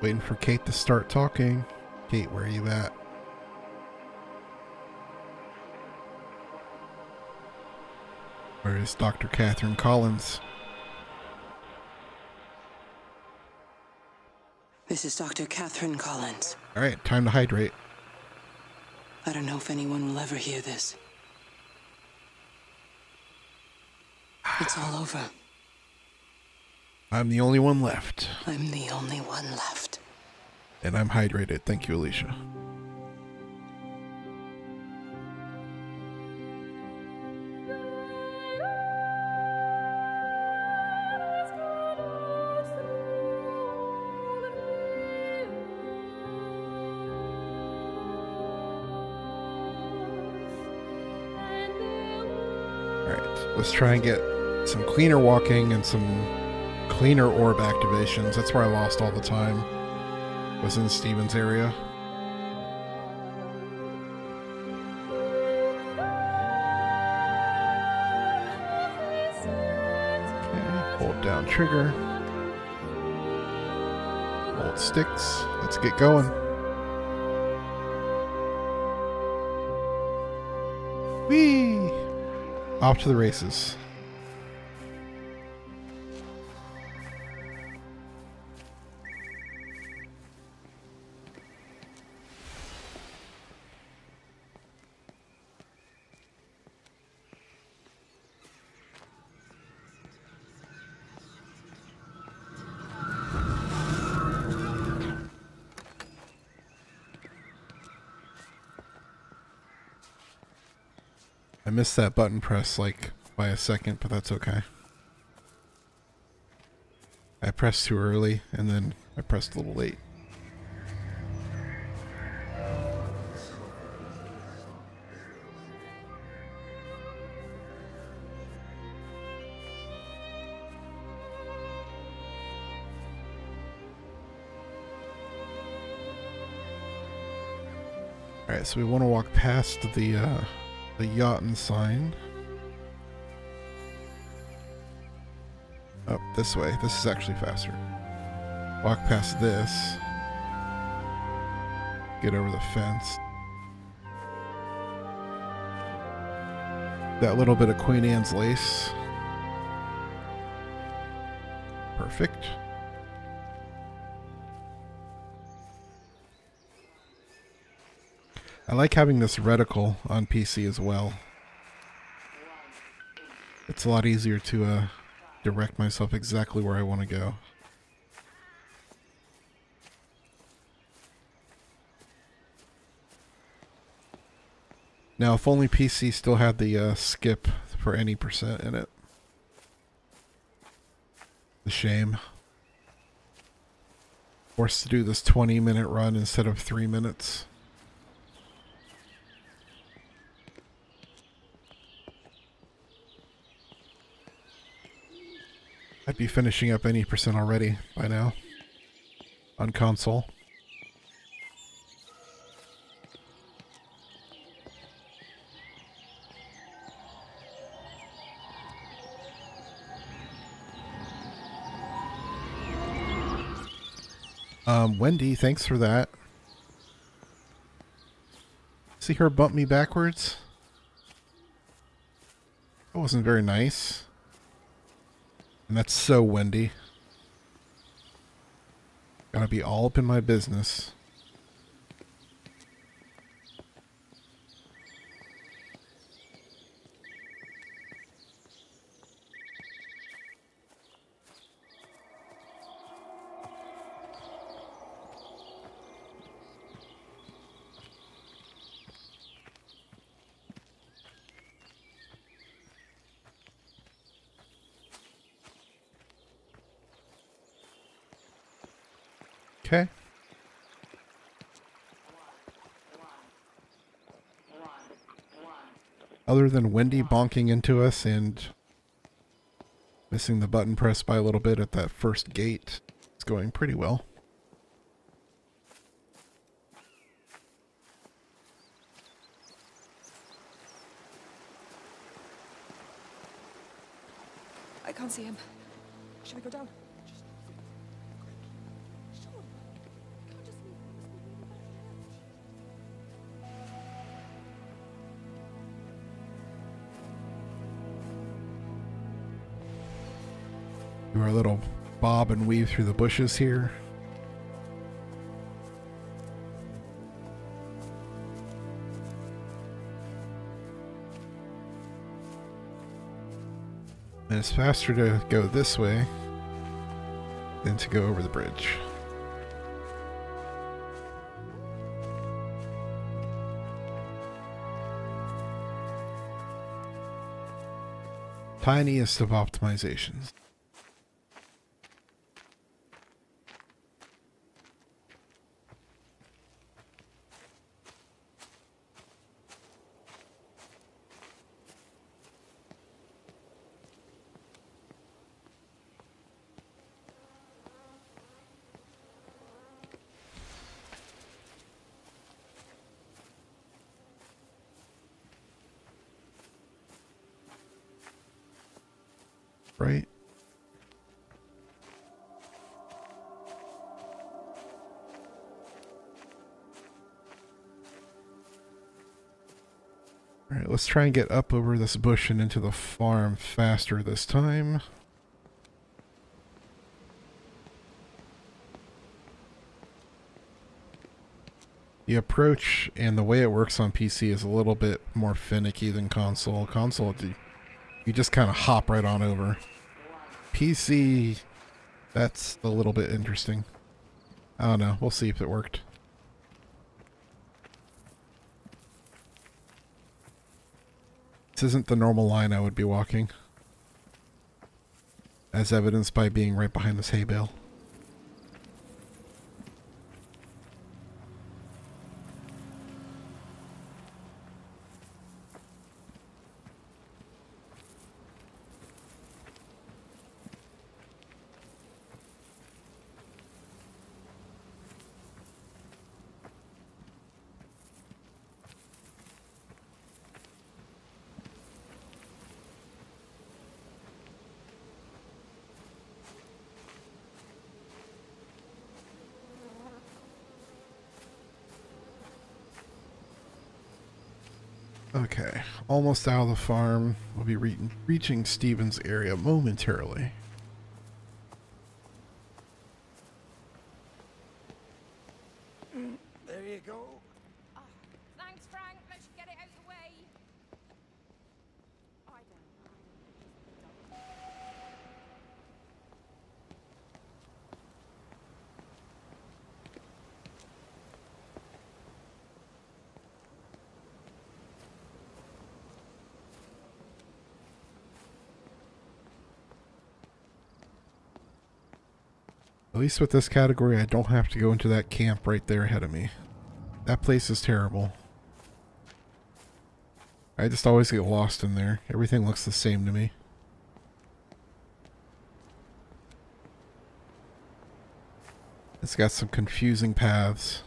Waiting for Kate to start talking. Kate, where are you at? Where is Dr. Catherine Collins? This is Dr. Catherine Collins. All right, time to hydrate. I don't know if anyone will ever hear this. It's all over. I'm the only one left, I'm the only one left. And I'm hydrated. Thank you, Alicia. Let's try and get some cleaner walking and some cleaner orb activations. That's where I lost all the time. Was in Stephen's area. Okay, hold down trigger. Hold sticks. Let's get going. Whee! Off to the races. I missed that button press like by a second, but that's okay. I pressed too early and then I pressed a little late. Alright, so we want to walk past the uh, the Yaughton sign. Up this way. This is actually faster. Walk past this. Get over the fence. That little bit of Queen Anne's lace. Perfect. I like having this reticle on PC as well. It's a lot easier to uh, direct myself exactly where I want to go. Now, if only PC still had the uh, skip for any percent in it. The shame. Forced to do this 20 minute run instead of 3 minutes. I'd be finishing up any percent already by now on console. Um, Wendy, thanks for that. See her bump me backwards? That wasn't very nice. And that's so windy. Gotta be all up in my business. Okay. Other than Wendy bonking into us and missing the button press by a little bit at that first gate, it's going pretty well. I can't see him. Should we go down? Do our little bob and weave through the bushes here. And it's faster to go this way than to go over the bridge. Tiniest of optimizations. Right? Alright, let's try and get up over this bush and into the farm faster this time. The approach and the way it works on PC is a little bit more finicky than console. Console, you just kind of hop right on over. PC, that's a little bit interesting. I don't know. We'll see if it worked. This isn't the normal line I would be walking. As evidenced by being right behind this hay bale. Okay, almost out of the farm. We'll be re reaching Stephens area momentarily. At least with this category, I don't have to go into that camp right there ahead of me. That place is terrible. I just always get lost in there. Everything looks the same to me. It's got some confusing paths.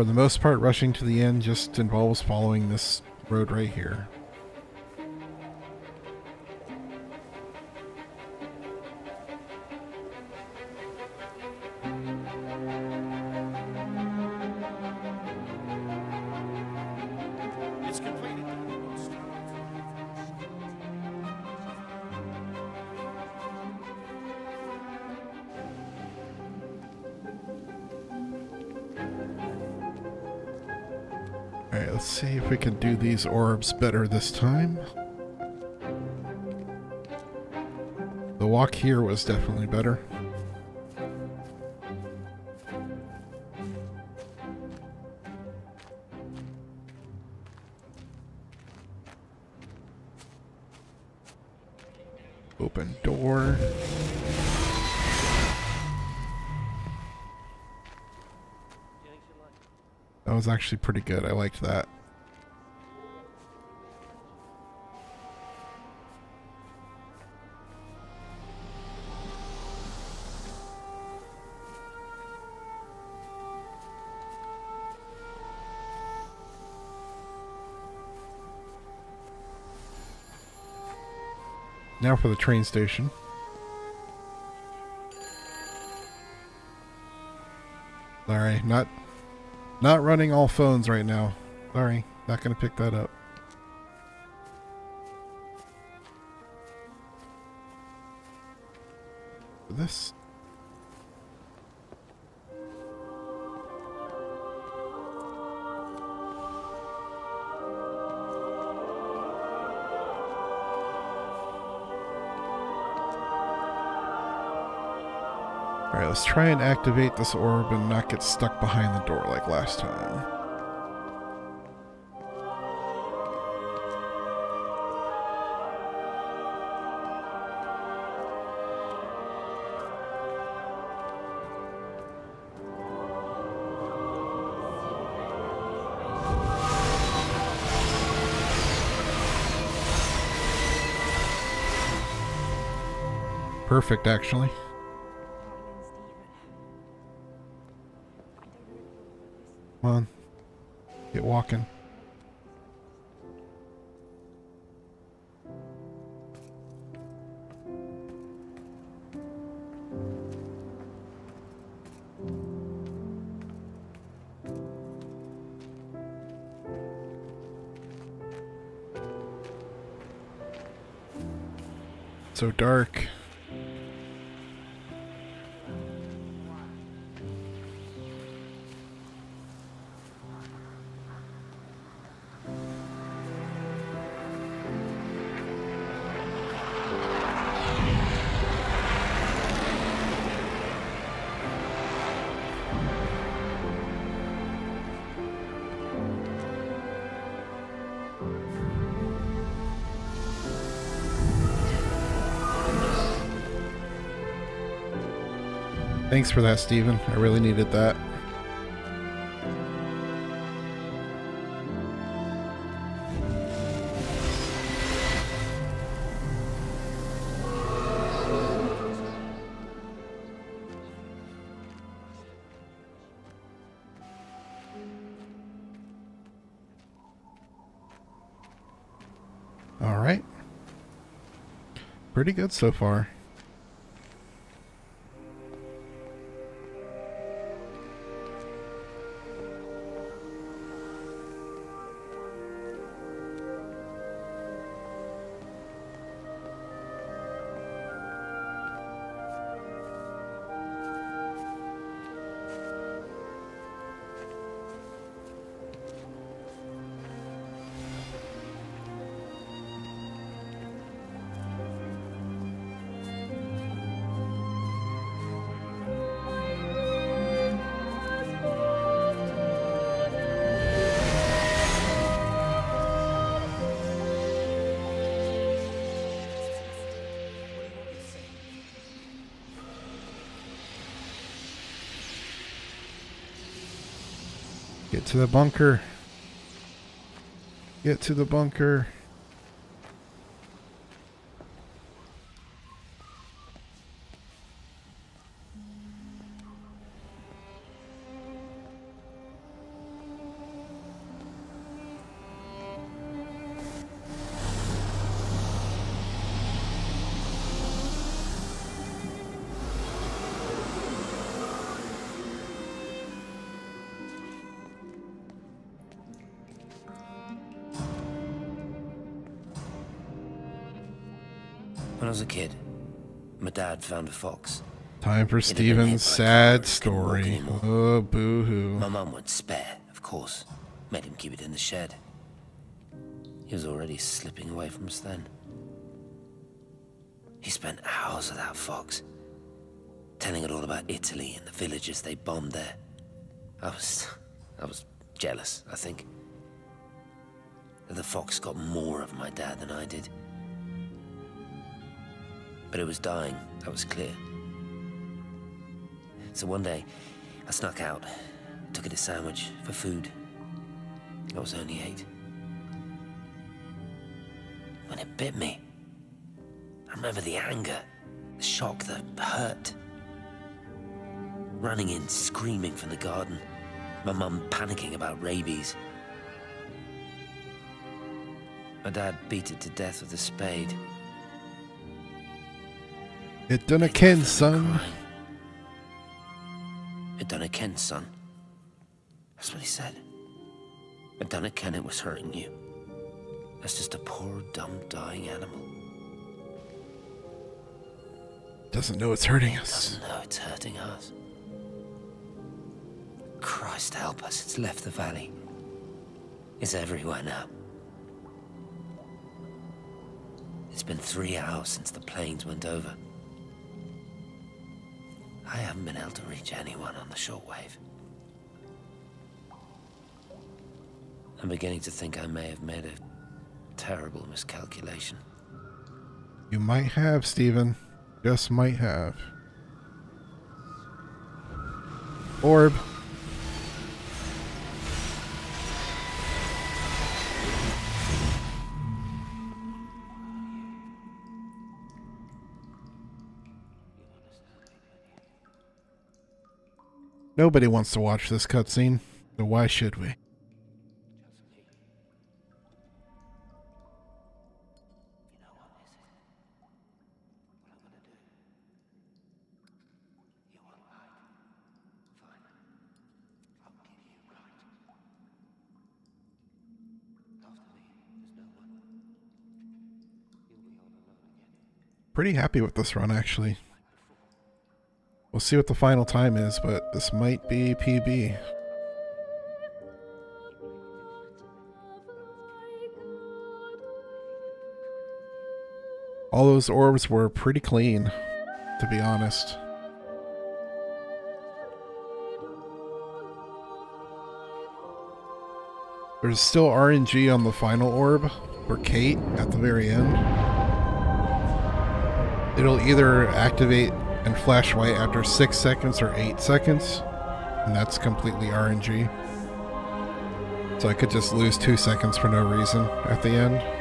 For the most part, rushing to the end just involves following this road right here. These orbs better this time. The walk here was definitely better. Open door. was actually pretty good. I liked that. Now for the train station. Sorry, not not running all phones right now. Sorry, not gonna pick that up. This Alright, let's try and activate this orb and not get stuck behind the door like last time. Perfect, actually. So dark. Thanks for that, Stephen. I really needed that. All right. Pretty good so far. Get to the bunker. Get to the bunker. When I was a kid, my dad found a fox. Time for It had been hit by a Stephen's sad and couldn't walk story. Oh, boo hoo. My mum went spare, of course. Made him keep it in the shed. He was already slipping away from us then. He spent hours with that fox, telling it all about Italy and the villages they bombed there. I was. I was jealous, I think. That the fox got more of my dad than I did. But it was dying, that was clear. So one day, I snuck out, took it a sandwich for food. I was only eight. When it bit me, I remember the anger, the shock, the hurt. Running in, screaming from the garden, my mum panicking about rabies. My dad beat it to death with a spade. It done again, son. It done again, son. That's what he said. It done again, it was hurting you. That's just a poor, dumb, dying animal. Doesn't know it's hurting us. Doesn't know it's hurting us. Christ help us, it's left the valley. It's everywhere now. It's been three hours since the planes went over. I haven't been able to reach anyone on the shortwave. I'm beginning to think I may have made a terrible miscalculation. You might have, Stephen. Just might have. Orb. Nobody wants to watch this cutscene, so why should we? Pretty happy with this run, actually. We'll see what the final time is, but this might be PB. All those orbs were pretty clean, to be honest. There's still RNG on the final orb for Kate at the very end. It'll either activate and flash white after 6 seconds or 8 seconds, and that's completely RNG. So I could just lose 2 seconds for no reason at the end.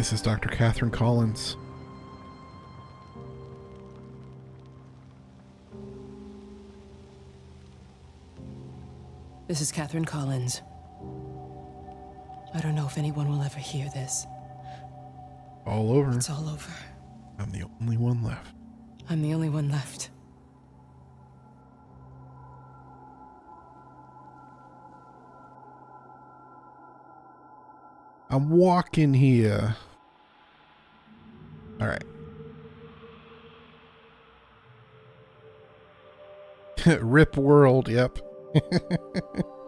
This is Dr. Catherine Collins. This is Catherine Collins. I don't know if anyone will ever hear this. All over. It's all over. I'm the only one left. I'm the only one left. I'm walking here. All right. Rip world, yep.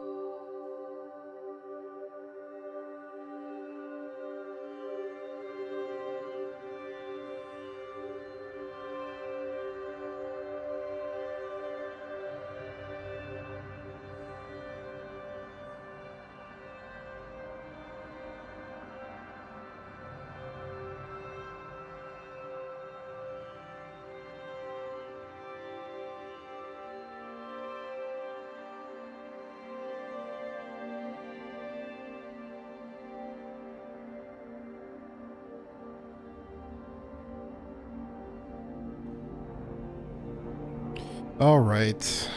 All right.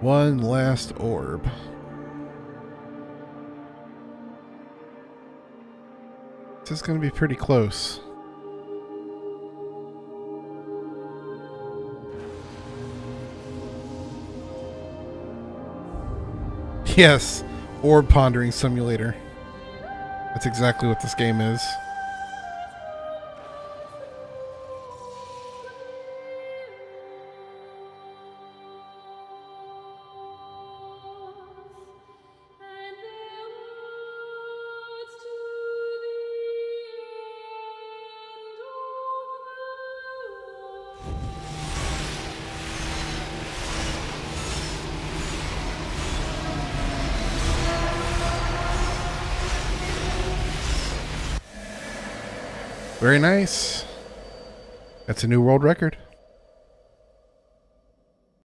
One last orb. This is going to be pretty close. Yes, orb pondering simulator. That's exactly what this game is. Very nice. That's a new world record.